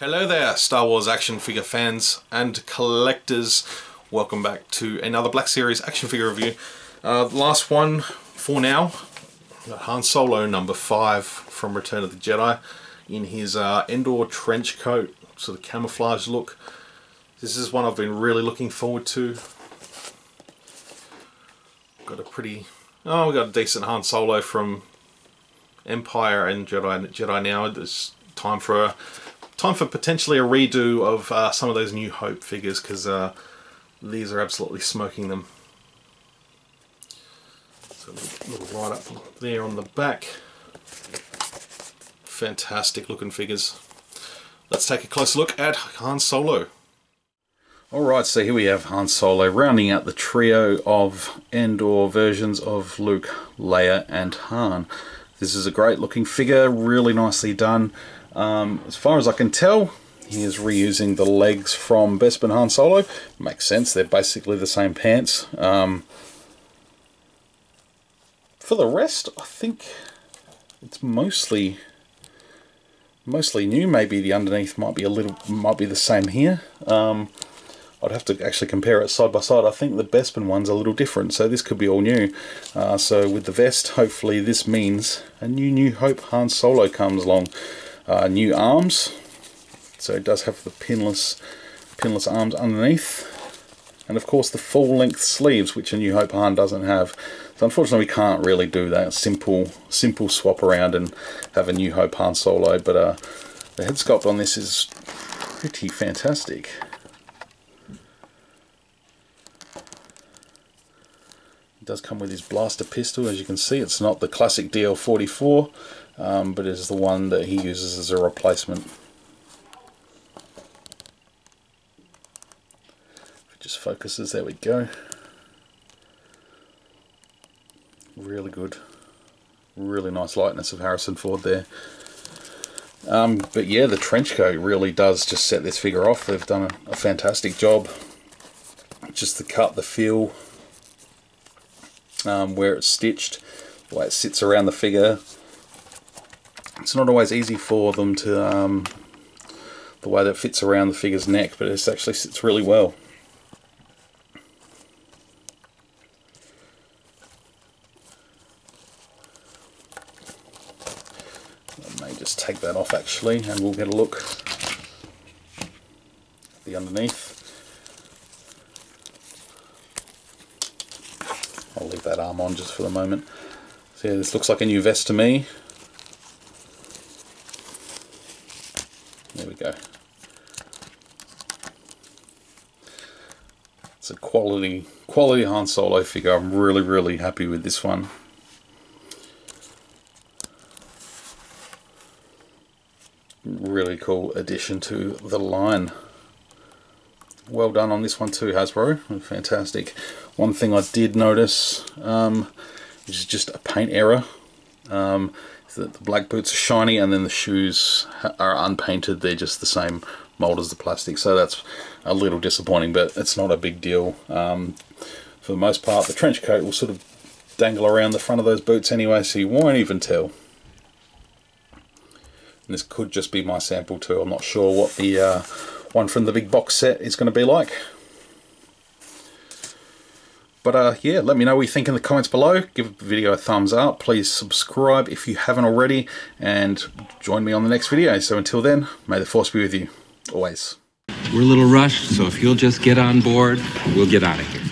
Hello there, Star Wars action figure fans and collectors. Welcome back to another Black Series action figure review. Uh, last one for now, Han Solo number 5 from Return of the Jedi in his uh, Endor trench coat, sort of camouflage look. This is one I've been really looking forward to. Got a pretty... Oh, we got a decent Han Solo from Empire and Jedi, Jedi now. It's time for a time for potentially a redo of uh, some of those New Hope figures because uh, these are absolutely smoking them. So little right up there on the back. Fantastic looking figures. Let's take a closer look at Han Solo. Alright, so here we have Han Solo rounding out the trio of Endor versions of Luke, Leia and Han. This is a great looking figure, really nicely done. Um, as far as I can tell, he is reusing the legs from Bespin Han Solo. Makes sense, they're basically the same pants. Um, for the rest, I think it's mostly mostly new. Maybe the underneath might be a little, might be the same here. Um, I'd have to actually compare it side by side. I think the Bespin one's a little different, so this could be all new. Uh, so with the vest, hopefully this means a new New Hope Han Solo comes along. Uh, new arms, so it does have the pinless, pinless arms underneath. And of course the full-length sleeves, which a New Hope Han doesn't have. So unfortunately we can't really do that simple simple swap around and have a New Hope Han Solo, but uh, the head sculpt on this is pretty fantastic. It does come with his blaster pistol, as you can see. It's not the classic DL44, um, but it is the one that he uses as a replacement. Just focuses, there we go. Really good. Really nice likeness of Harrison Ford there. Um, but yeah, the trench coat really does just set this figure off. They've done a, a fantastic job. Just the cut, the feel, um, where it's stitched, the way it sits around the figure. It's not always easy for them to, um, the way that fits around the figure's neck, but it actually sits really well. I may just take that off actually and we'll get a look at the underneath. I'll leave that arm on just for the moment. So yeah, this looks like a new vest to me. There we go. It's a quality, quality Han Solo figure. I'm really, really happy with this one. Really cool addition to the line well done on this one too Hasbro fantastic one thing I did notice um, which is just a paint error um, that the black boots are shiny and then the shoes are unpainted. They're just the same mold as the plastic. So that's a little disappointing but it's not a big deal. Um, for the most part the trench coat will sort of dangle around the front of those boots anyway so you won't even tell. And this could just be my sample too. I'm not sure what the uh, one from the big box set is going to be like. But uh, yeah, let me know what you think in the comments below. Give the video a thumbs up. Please subscribe if you haven't already. And join me on the next video. So until then, may the force be with you. Always. We're a little rushed, so if you'll just get on board, we'll get out of here.